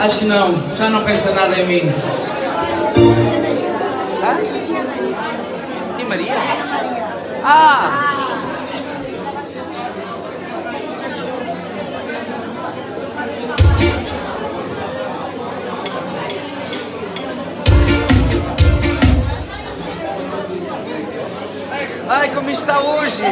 Acho que não, já não pensa nada em mim. E Maria? Ah! Ai, como está hoje!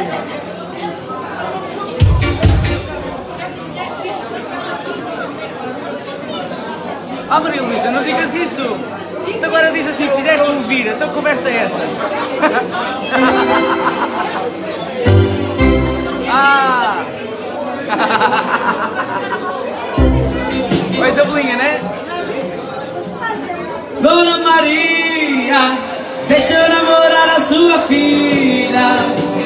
Ah, Maria Luísa, não digas isso! Tu agora diz assim, fizeste-me vir, então conversa é essa? ah! Pois a bolinha, né? Dona Maria, deixa eu namorar a sua filha.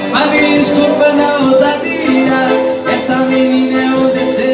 Mas desculpa na ousadia, essa menina é um descer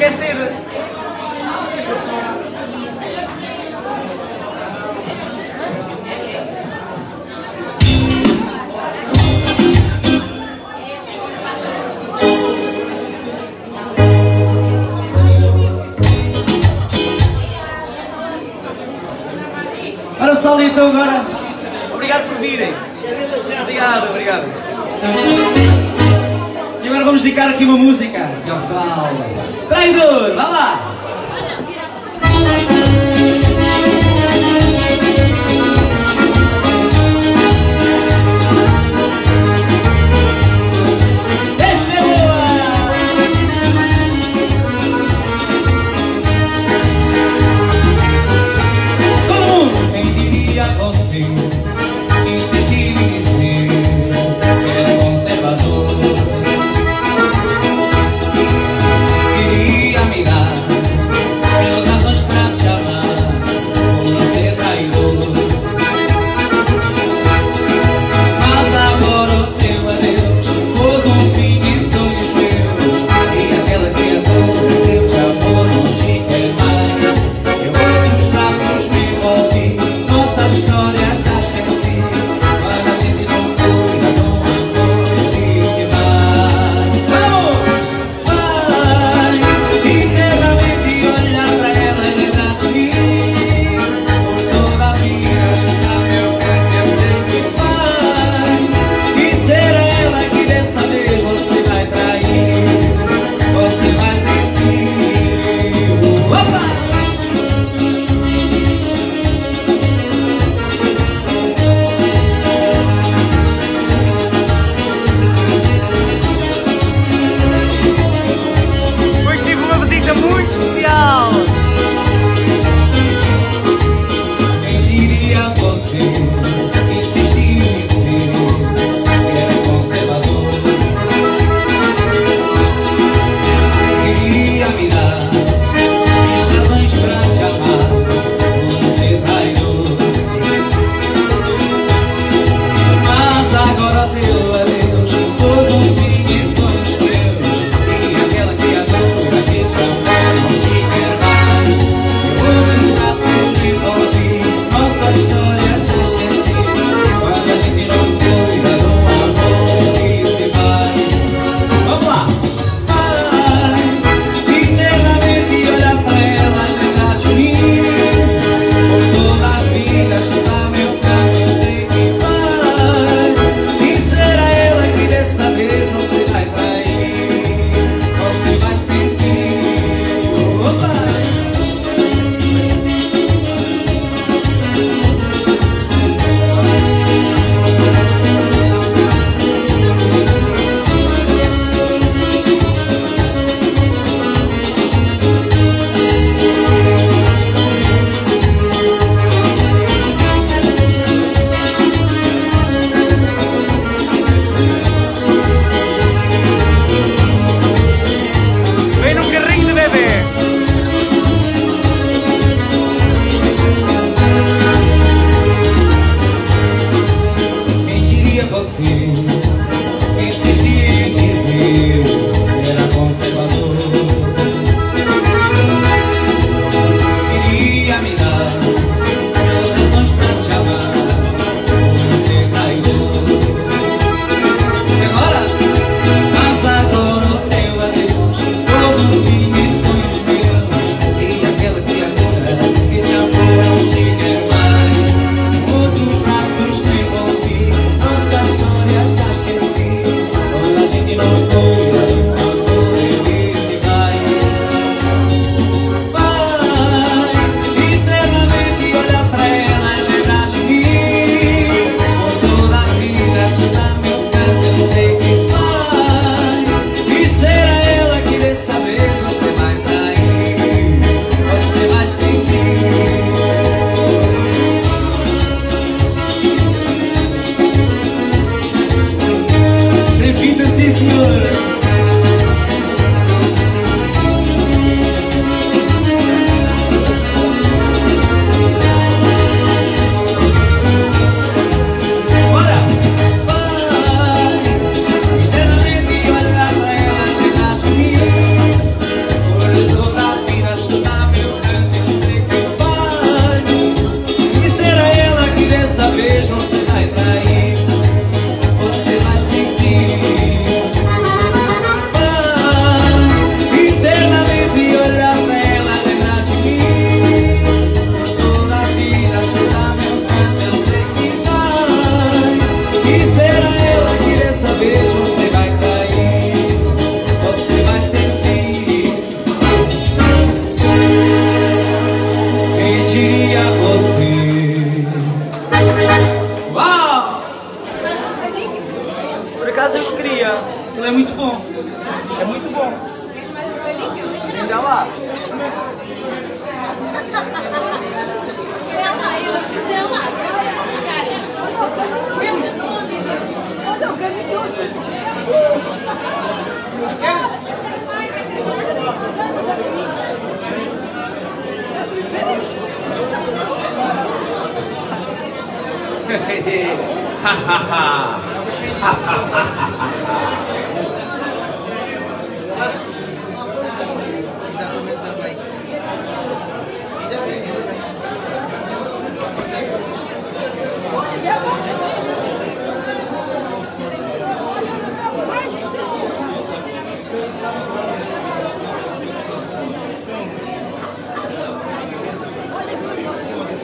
aquecer. Ora só então agora. Obrigado por virem. Obrigado, obrigado vamos dedicar aqui uma música. Traidor, vá lá!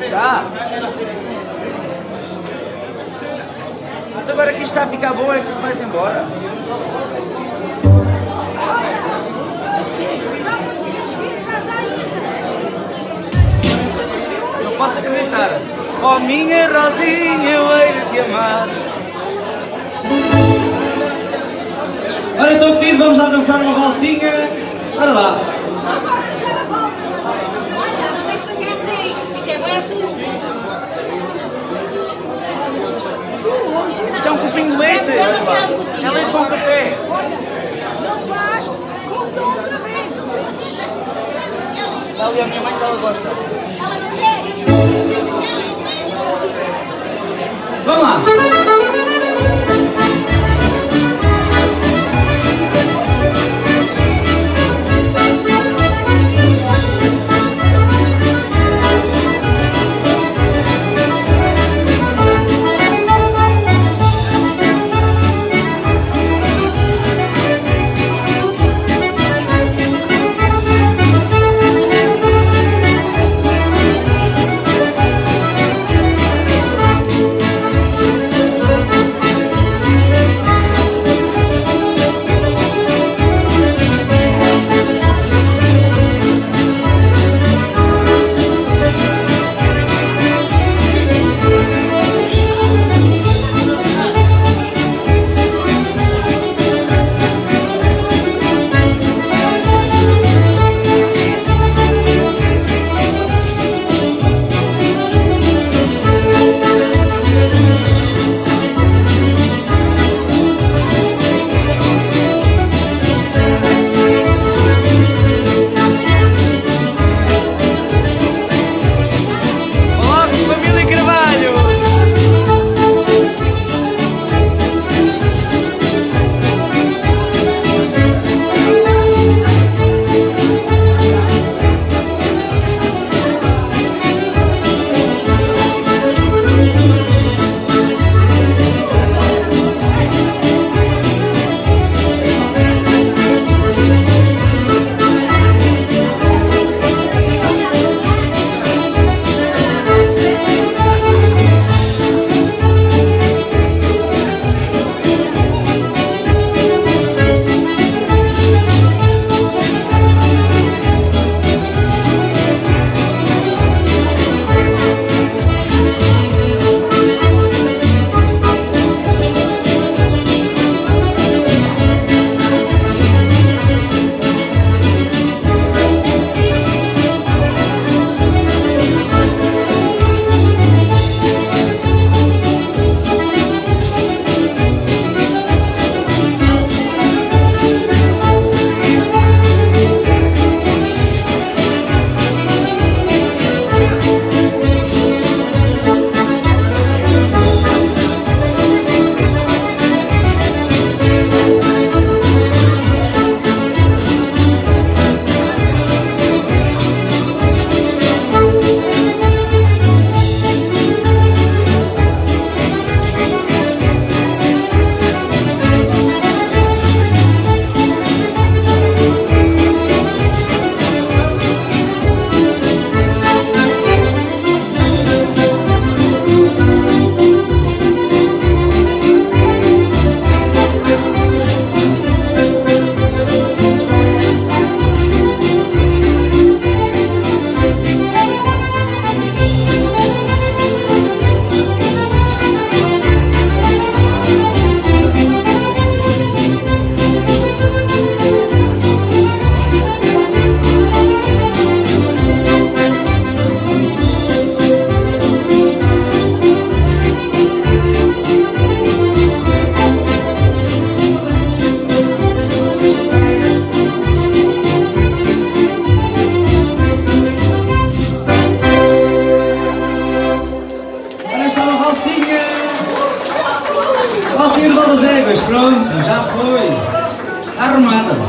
Já? Então agora que está a ficar bom é que tu vais embora. Não posso acreditar. Oh minha Rosinha, eu hei de te amar. Ora então, querido, vamos lá dançar uma valsinha. Ora lá. Isto é um copinho de leite. É leite com café. Dá ali a minha mãe que ela gosta. Arrumada.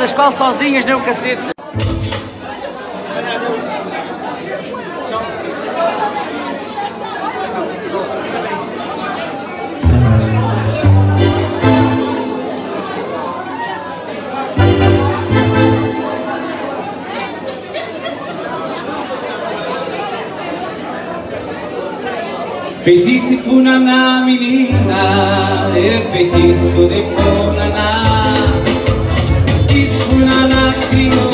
das escola sozinhas, nem o cacete. Feitiço de Funaná, menina, é feitiço de Funaná. lágrimas.